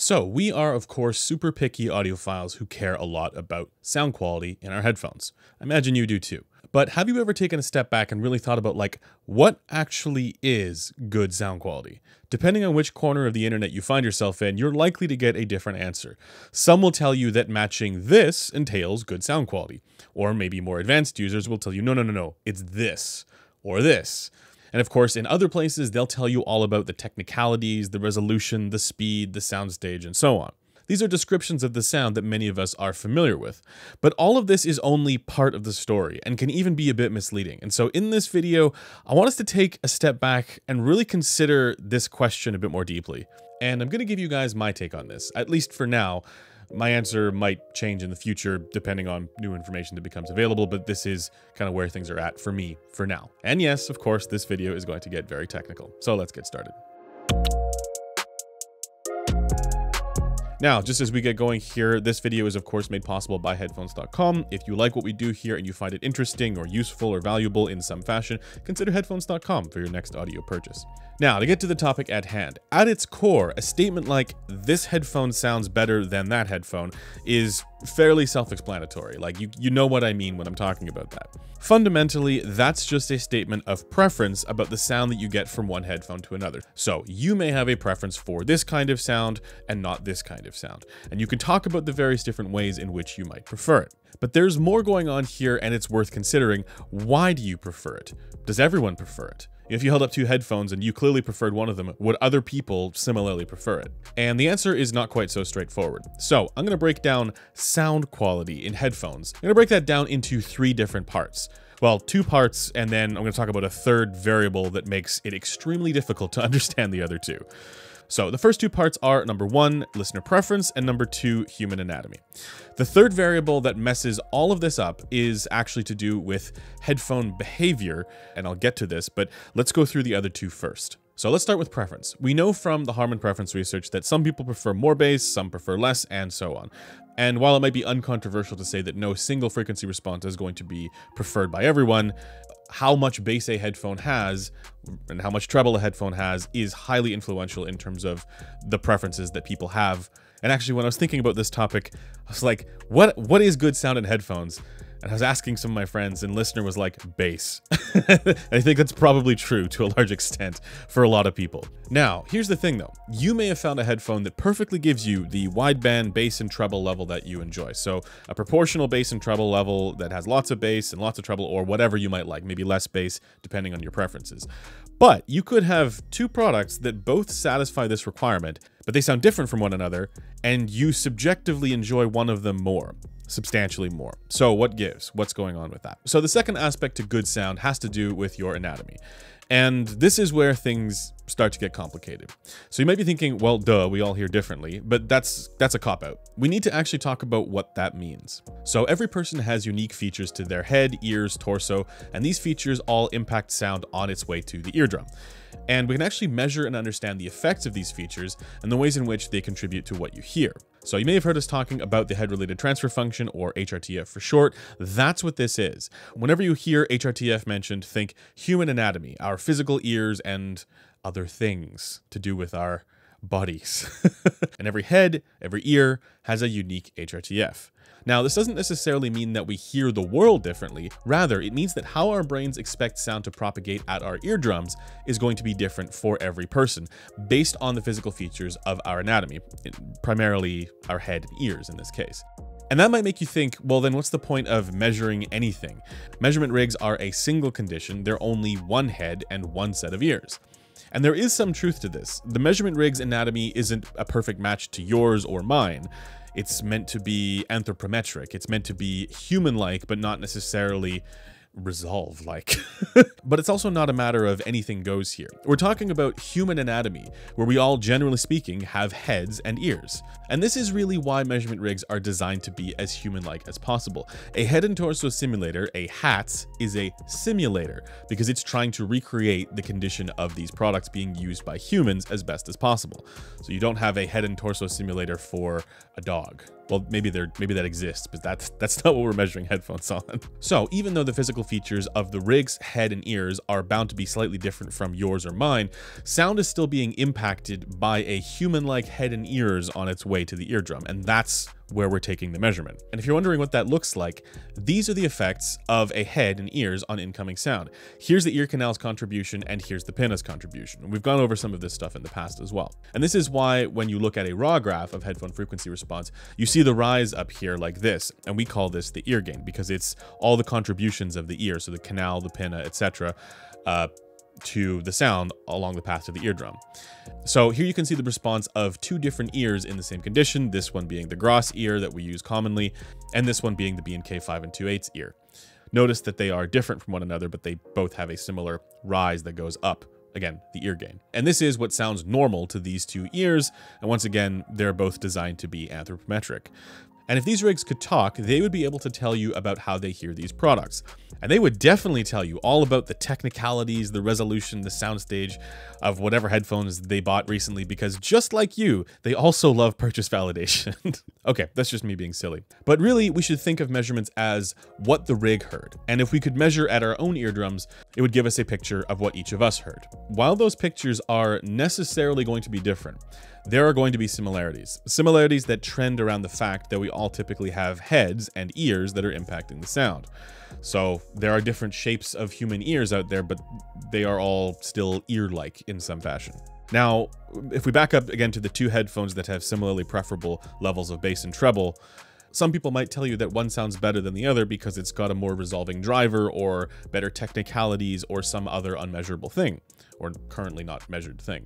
So, we are, of course, super picky audiophiles who care a lot about sound quality in our headphones. I imagine you do too. But have you ever taken a step back and really thought about, like, what actually is good sound quality? Depending on which corner of the internet you find yourself in, you're likely to get a different answer. Some will tell you that matching this entails good sound quality. Or maybe more advanced users will tell you, no, no, no, no, it's this or this. And of course, in other places, they'll tell you all about the technicalities, the resolution, the speed, the soundstage, and so on. These are descriptions of the sound that many of us are familiar with. But all of this is only part of the story and can even be a bit misleading. And so in this video, I want us to take a step back and really consider this question a bit more deeply. And I'm going to give you guys my take on this, at least for now. My answer might change in the future depending on new information that becomes available, but this is kind of where things are at for me for now. And yes, of course, this video is going to get very technical. So let's get started. Now, just as we get going here, this video is of course made possible by headphones.com. If you like what we do here and you find it interesting or useful or valuable in some fashion, consider headphones.com for your next audio purchase. Now, to get to the topic at hand, at its core, a statement like, this headphone sounds better than that headphone, is fairly self-explanatory. Like, you, you know what I mean when I'm talking about that. Fundamentally, that's just a statement of preference about the sound that you get from one headphone to another. So, you may have a preference for this kind of sound and not this kind of sound. And you can talk about the various different ways in which you might prefer it. But there's more going on here and it's worth considering. Why do you prefer it? Does everyone prefer it? If you held up two headphones and you clearly preferred one of them, would other people similarly prefer it? And the answer is not quite so straightforward. So I'm going to break down sound quality in headphones. I'm going to break that down into three different parts. Well, two parts, and then I'm going to talk about a third variable that makes it extremely difficult to understand the other two. So the first two parts are number one, listener preference, and number two, human anatomy. The third variable that messes all of this up is actually to do with headphone behavior, and I'll get to this, but let's go through the other two first. So let's start with preference. We know from the Harman preference research that some people prefer more bass, some prefer less, and so on. And while it might be uncontroversial to say that no single frequency response is going to be preferred by everyone, how much bass a headphone has and how much treble a headphone has is highly influential in terms of the preferences that people have. And actually, when I was thinking about this topic, I was like, what what is good sound in headphones? And I was asking some of my friends, and listener was like, bass. I think that's probably true to a large extent for a lot of people. Now, here's the thing though. You may have found a headphone that perfectly gives you the wideband bass and treble level that you enjoy. So a proportional bass and treble level that has lots of bass and lots of treble or whatever you might like, maybe less bass depending on your preferences. But you could have two products that both satisfy this requirement, but they sound different from one another, and you subjectively enjoy one of them more substantially more. So what gives? What's going on with that? So the second aspect to good sound has to do with your anatomy. And this is where things start to get complicated. So you might be thinking, well, duh, we all hear differently, but that's that's a cop out. We need to actually talk about what that means. So every person has unique features to their head, ears, torso, and these features all impact sound on its way to the eardrum. And we can actually measure and understand the effects of these features and the ways in which they contribute to what you hear. So you may have heard us talking about the head-related transfer function, or HRTF for short. That's what this is. Whenever you hear HRTF mentioned, think human anatomy, our physical ears and other things to do with our bodies. and every head, every ear has a unique HRTF. Now, this doesn't necessarily mean that we hear the world differently. Rather, it means that how our brains expect sound to propagate at our eardrums is going to be different for every person, based on the physical features of our anatomy, primarily our head and ears in this case. And that might make you think, well, then what's the point of measuring anything? Measurement rigs are a single condition, they're only one head and one set of ears. And there is some truth to this. The measurement rig's anatomy isn't a perfect match to yours or mine. It's meant to be anthropometric. It's meant to be human-like, but not necessarily resolve like. but it's also not a matter of anything goes here. We're talking about human anatomy, where we all, generally speaking, have heads and ears. And this is really why measurement rigs are designed to be as human-like as possible. A head and torso simulator, a HATS, is a simulator because it's trying to recreate the condition of these products being used by humans as best as possible. So you don't have a head and torso simulator for a dog Well, maybe maybe that exists, but that's that's not what we're measuring headphones on. So even though the physical features of the rig's head and ears are bound to be slightly different from yours or mine, sound is still being impacted by a human-like head and ears on its way to the eardrum, and that's where we're taking the measurement. And if you're wondering what that looks like, these are the effects of a head and ears on incoming sound. Here's the ear canal's contribution and here's the pinna's contribution. We've gone over some of this stuff in the past as well. And this is why when you look at a raw graph of headphone frequency response, you see the rise up here like this. And we call this the ear gain because it's all the contributions of the ear. So the canal, the pinna, etc. Uh, to the sound along the path to the eardrum. So here you can see the response of two different ears in the same condition, this one being the GRAS ear that we use commonly, and this one being the B&K 5 and 2 8 ear. Notice that they are different from one another, but they both have a similar rise that goes up. Again, the ear gain. And this is what sounds normal to these two ears, and once again, they're both designed to be anthropometric. And if these rigs could talk, they would be able to tell you about how they hear these products. And they would definitely tell you all about the technicalities, the resolution, the soundstage of whatever headphones they bought recently, because just like you, they also love purchase validation. okay, that's just me being silly. But really, we should think of measurements as what the rig heard. And if we could measure at our own eardrums, it would give us a picture of what each of us heard. While those pictures are necessarily going to be different, there are going to be similarities. Similarities that trend around the fact that we all typically have heads and ears that are impacting the sound. So there are different shapes of human ears out there, but they are all still ear-like in some fashion. Now, if we back up again to the two headphones that have similarly preferable levels of bass and treble, some people might tell you that one sounds better than the other because it's got a more resolving driver or better technicalities or some other unmeasurable thing, or currently not measured thing.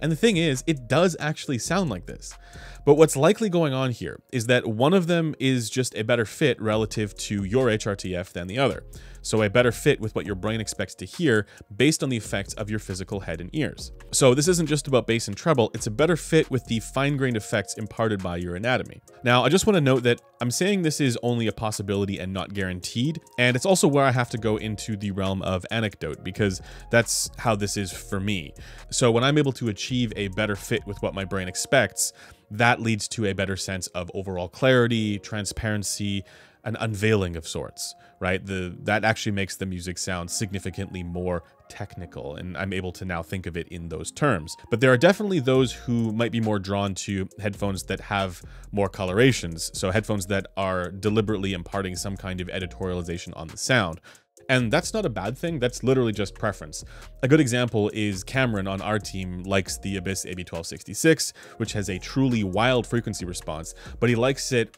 And the thing is, it does actually sound like this. But what's likely going on here is that one of them is just a better fit relative to your HRTF than the other. So a better fit with what your brain expects to hear based on the effects of your physical head and ears. So this isn't just about bass and treble, it's a better fit with the fine-grained effects imparted by your anatomy. Now, I just want to note that I'm saying this is only a possibility and not guaranteed, and it's also where I have to go into the realm of anecdote because that's how this is for me. So when I'm able to achieve a better fit with what my brain expects, that leads to a better sense of overall clarity, transparency, an unveiling of sorts, right? The that actually makes the music sound significantly more technical and I'm able to now think of it in those terms. But there are definitely those who might be more drawn to headphones that have more colorations, so headphones that are deliberately imparting some kind of editorialization on the sound. And that's not a bad thing, that's literally just preference. A good example is Cameron on our team likes the Abyss AB1266, which has a truly wild frequency response, but he likes it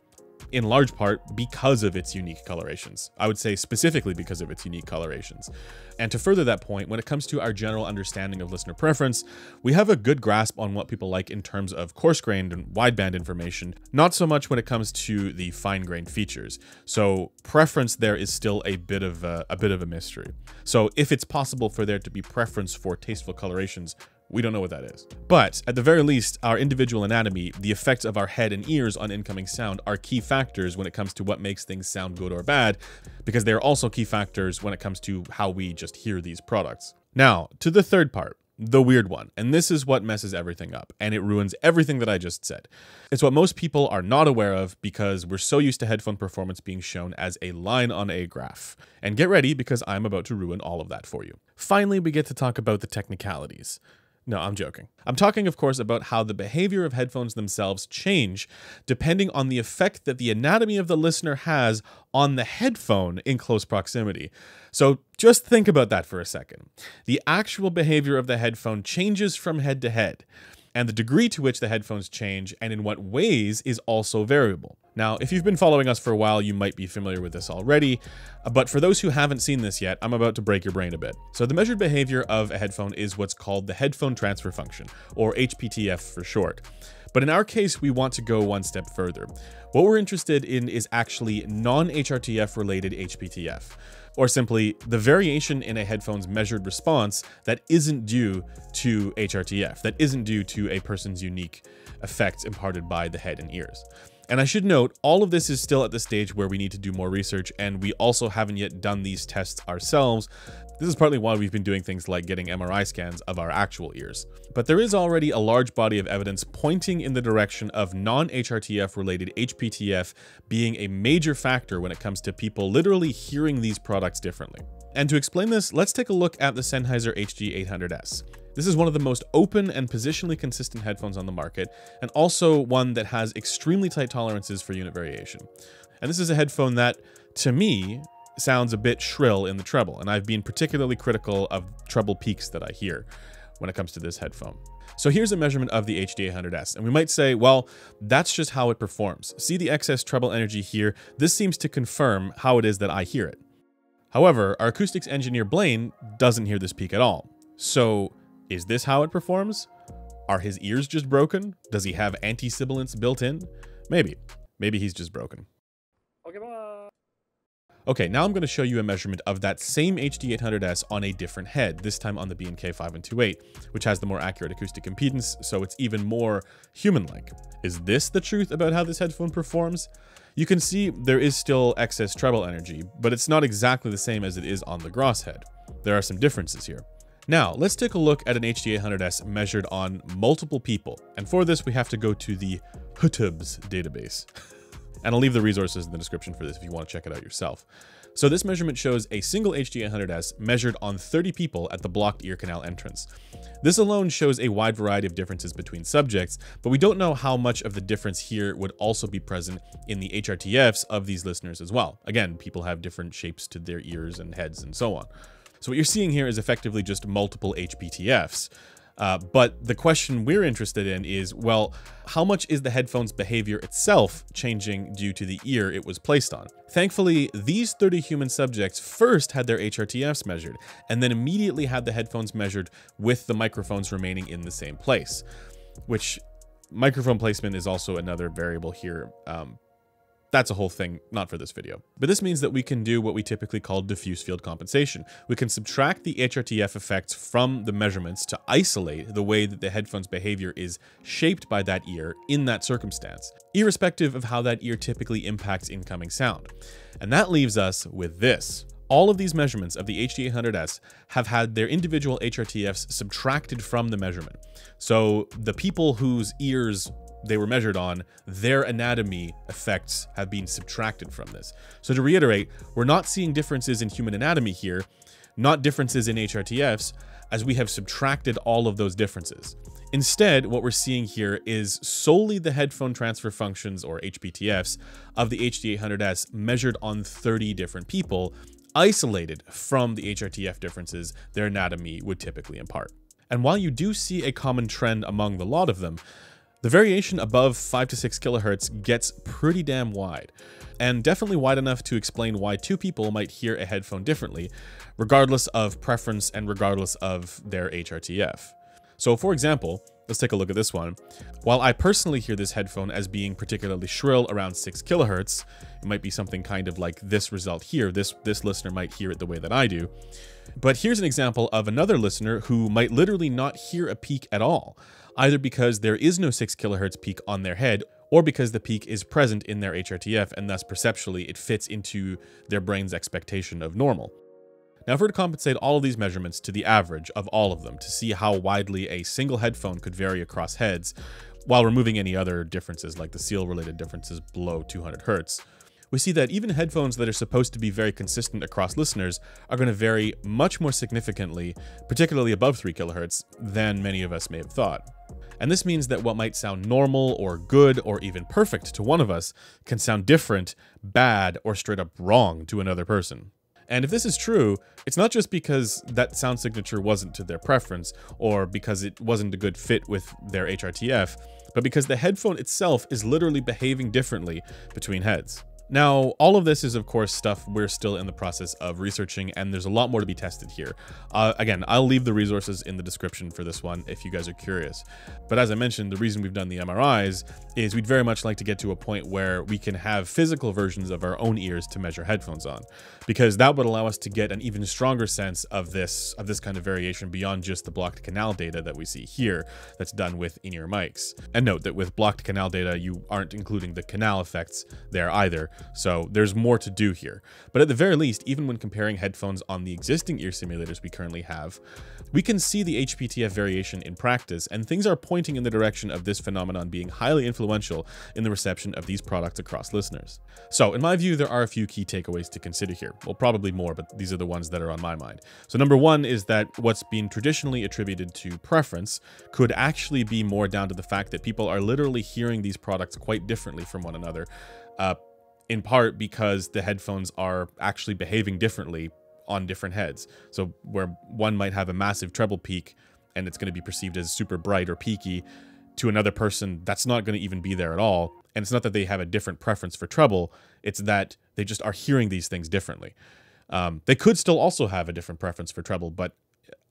in large part because of its unique colorations. I would say specifically because of its unique colorations. And to further that point, when it comes to our general understanding of listener preference, we have a good grasp on what people like in terms of coarse-grained and wideband information, not so much when it comes to the fine-grained features. So preference there is still a bit of a, a bit of a mystery. So if it's possible for there to be preference for tasteful colorations, we don't know what that is. But at the very least, our individual anatomy, the effects of our head and ears on incoming sound are key factors when it comes to what makes things sound good or bad, because they are also key factors when it comes to how we just hear these products. Now, to the third part, the weird one. And this is what messes everything up, and it ruins everything that I just said. It's what most people are not aware of because we're so used to headphone performance being shown as a line on a graph. And get ready because I'm about to ruin all of that for you. Finally, we get to talk about the technicalities. No, I'm joking. I'm talking, of course, about how the behavior of headphones themselves change depending on the effect that the anatomy of the listener has on the headphone in close proximity. So just think about that for a second. The actual behavior of the headphone changes from head to head and the degree to which the headphones change and in what ways is also variable. Now, if you've been following us for a while, you might be familiar with this already, uh, but for those who haven't seen this yet, I'm about to break your brain a bit. So the measured behavior of a headphone is what's called the headphone transfer function, or HPTF for short. But in our case, we want to go one step further. What we're interested in is actually non-HRTF related HPTF or simply the variation in a headphone's measured response that isn't due to HRTF, that isn't due to a person's unique effects imparted by the head and ears. And I should note, all of this is still at the stage where we need to do more research, and we also haven't yet done these tests ourselves This is partly why we've been doing things like getting MRI scans of our actual ears. But there is already a large body of evidence pointing in the direction of non-HRTF related HPTF being a major factor when it comes to people literally hearing these products differently. And to explain this, let's take a look at the Sennheiser HD800S. This is one of the most open and positionally consistent headphones on the market, and also one that has extremely tight tolerances for unit variation. And this is a headphone that, to me, sounds a bit shrill in the treble, and I've been particularly critical of treble peaks that I hear when it comes to this headphone. So here's a measurement of the HD800S, and we might say, well, that's just how it performs. See the excess treble energy here? This seems to confirm how it is that I hear it. However, our acoustics engineer Blaine doesn't hear this peak at all. So is this how it performs? Are his ears just broken? Does he have anti-sibilance built in? Maybe. Maybe he's just broken. Okay, bye. Okay, now I'm going to show you a measurement of that same HD800S on a different head, this time on the B&K 5128, which has the more accurate acoustic impedance, so it's even more human-like. Is this the truth about how this headphone performs? You can see there is still excess treble energy, but it's not exactly the same as it is on the GRAS head. There are some differences here. Now, let's take a look at an HD800S measured on multiple people, and for this we have to go to the HUTUBS database. And I'll leave the resources in the description for this if you want to check it out yourself. So this measurement shows a single HD800S measured on 30 people at the blocked ear canal entrance. This alone shows a wide variety of differences between subjects, but we don't know how much of the difference here would also be present in the HRTFs of these listeners as well. Again, people have different shapes to their ears and heads and so on. So what you're seeing here is effectively just multiple HPTFs. Uh, but the question we're interested in is, well, how much is the headphone's behavior itself changing due to the ear it was placed on? Thankfully, these 30 human subjects first had their HRTFs measured, and then immediately had the headphones measured with the microphones remaining in the same place, which microphone placement is also another variable here. Um, that's a whole thing, not for this video. But this means that we can do what we typically call diffuse field compensation. We can subtract the HRTF effects from the measurements to isolate the way that the headphone's behavior is shaped by that ear in that circumstance, irrespective of how that ear typically impacts incoming sound. And that leaves us with this. All of these measurements of the HD800S have had their individual HRTFs subtracted from the measurement. So the people whose ears they were measured on, their anatomy effects have been subtracted from this. So to reiterate, we're not seeing differences in human anatomy here, not differences in HRTFs, as we have subtracted all of those differences. Instead, what we're seeing here is solely the headphone transfer functions, or HPTFs, of the HD800S measured on 30 different people, isolated from the HRTF differences their anatomy would typically impart. And while you do see a common trend among the lot of them, the variation above 5 to 6 kilohertz gets pretty damn wide, and definitely wide enough to explain why two people might hear a headphone differently, regardless of preference and regardless of their HRTF. So for example, let's take a look at this one. While I personally hear this headphone as being particularly shrill around 6 kilohertz, it might be something kind of like this result here. This, this listener might hear it the way that I do. But here's an example of another listener who might literally not hear a peak at all either because there is no 6 kHz peak on their head or because the peak is present in their HRTF and thus perceptually it fits into their brain's expectation of normal. Now if we're to compensate all of these measurements to the average of all of them to see how widely a single headphone could vary across heads, while removing any other differences like the seal related differences below 200 Hz, we see that even headphones that are supposed to be very consistent across listeners are going to vary much more significantly, particularly above 3 kHz, than many of us may have thought. And this means that what might sound normal or good or even perfect to one of us can sound different, bad, or straight up wrong to another person. And if this is true, it's not just because that sound signature wasn't to their preference or because it wasn't a good fit with their HRTF, but because the headphone itself is literally behaving differently between heads. Now, all of this is, of course, stuff we're still in the process of researching, and there's a lot more to be tested here. Uh, again, I'll leave the resources in the description for this one if you guys are curious. But as I mentioned, the reason we've done the MRIs is we'd very much like to get to a point where we can have physical versions of our own ears to measure headphones on because that would allow us to get an even stronger sense of this of this kind of variation beyond just the blocked canal data that we see here that's done with in-ear mics. And note that with blocked canal data, you aren't including the canal effects there either, so there's more to do here. But at the very least, even when comparing headphones on the existing ear simulators we currently have, we can see the HPTF variation in practice, and things are pointing in the direction of this phenomenon being highly influential in the reception of these products across listeners. So, in my view, there are a few key takeaways to consider here. Well, probably more, but these are the ones that are on my mind. So, number one is that what's been traditionally attributed to preference could actually be more down to the fact that people are literally hearing these products quite differently from one another. Uh, in part because the headphones are actually behaving differently on different heads. So where one might have a massive treble peak and it's going to be perceived as super bright or peaky to another person that's not going to even be there at all. And it's not that they have a different preference for treble, it's that they just are hearing these things differently. Um, they could still also have a different preference for treble, but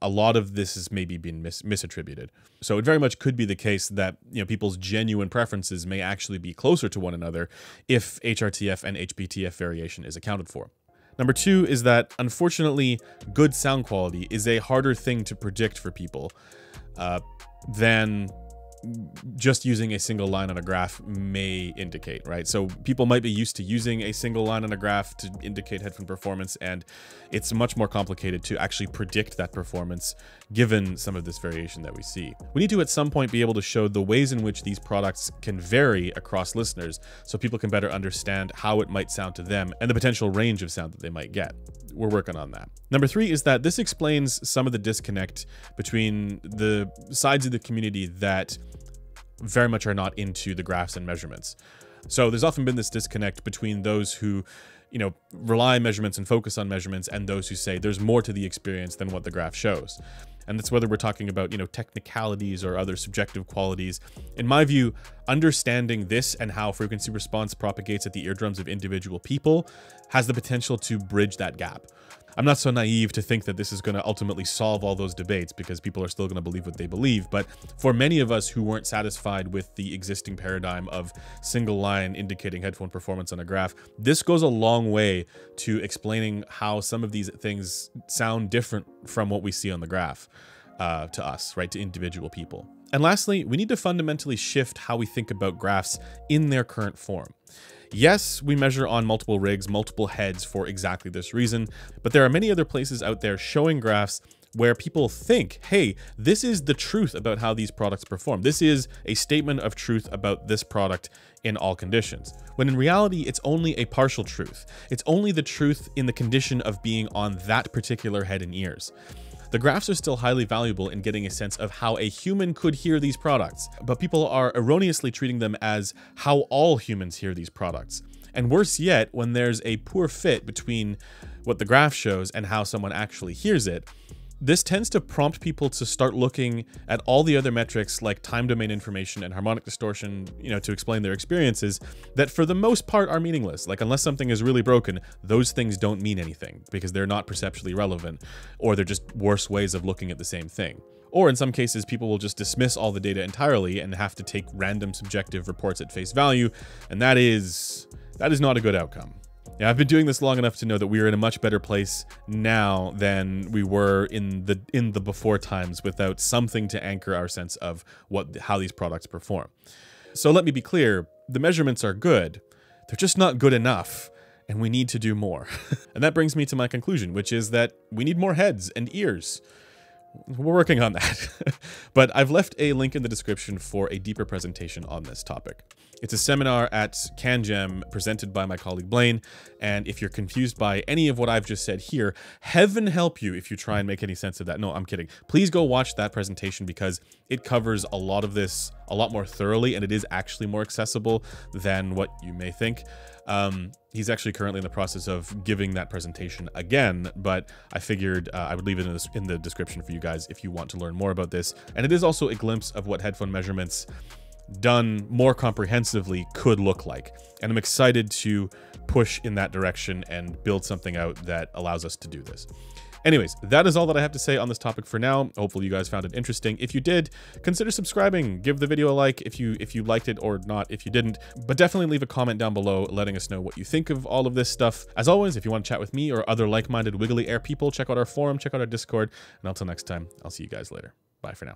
a lot of this has maybe been mis- misattributed. So it very much could be the case that you know people's genuine preferences may actually be closer to one another if HRTF and HPTF variation is accounted for. Number two is that, unfortunately, good sound quality is a harder thing to predict for people uh, than just using a single line on a graph may indicate, right? So people might be used to using a single line on a graph to indicate headphone performance, and it's much more complicated to actually predict that performance given some of this variation that we see. We need to at some point be able to show the ways in which these products can vary across listeners so people can better understand how it might sound to them and the potential range of sound that they might get. We're working on that. Number three is that this explains some of the disconnect between the sides of the community that very much are not into the graphs and measurements. So there's often been this disconnect between those who, you know, rely on measurements and focus on measurements and those who say there's more to the experience than what the graph shows. And that's whether we're talking about, you know, technicalities or other subjective qualities. In my view, understanding this and how frequency response propagates at the eardrums of individual people has the potential to bridge that gap. I'm not so naive to think that this is going to ultimately solve all those debates because people are still going to believe what they believe. But for many of us who weren't satisfied with the existing paradigm of single line indicating headphone performance on a graph, this goes a long way to explaining how some of these things sound different from what we see on the graph uh, to us, right, to individual people. And lastly, we need to fundamentally shift how we think about graphs in their current form. Yes, we measure on multiple rigs, multiple heads for exactly this reason, but there are many other places out there showing graphs where people think, hey, this is the truth about how these products perform. This is a statement of truth about this product in all conditions. When in reality, it's only a partial truth. It's only the truth in the condition of being on that particular head and ears. The graphs are still highly valuable in getting a sense of how a human could hear these products, but people are erroneously treating them as how all humans hear these products. And worse yet, when there's a poor fit between what the graph shows and how someone actually hears it, this tends to prompt people to start looking at all the other metrics like time domain information and harmonic distortion, you know, to explain their experiences that for the most part are meaningless. Like unless something is really broken, those things don't mean anything because they're not perceptually relevant or they're just worse ways of looking at the same thing. Or in some cases, people will just dismiss all the data entirely and have to take random subjective reports at face value, and that is that is not a good outcome. Yeah, I've been doing this long enough to know that we are in a much better place now than we were in the in the before times without something to anchor our sense of what how these products perform. So let me be clear, the measurements are good. They're just not good enough and we need to do more. and that brings me to my conclusion, which is that we need more heads and ears we're working on that. but I've left a link in the description for a deeper presentation on this topic. It's a seminar at CanJam presented by my colleague Blaine, and if you're confused by any of what I've just said here, heaven help you if you try and make any sense of that. No, I'm kidding. Please go watch that presentation because it covers a lot of this a lot more thoroughly, and it is actually more accessible than what you may think. Um, he's actually currently in the process of giving that presentation again, but I figured uh, I would leave it in in the description for you guys if you want to learn more about this. And it is also a glimpse of what headphone measurements done more comprehensively could look like. And I'm excited to push in that direction and build something out that allows us to do this. Anyways, that is all that I have to say on this topic for now. Hopefully you guys found it interesting. If you did, consider subscribing, give the video a like if you if you liked it or not if you didn't, but definitely leave a comment down below letting us know what you think of all of this stuff. As always, if you want to chat with me or other like-minded wiggly air people, check out our forum, check out our Discord, and until next time, I'll see you guys later. Bye for now.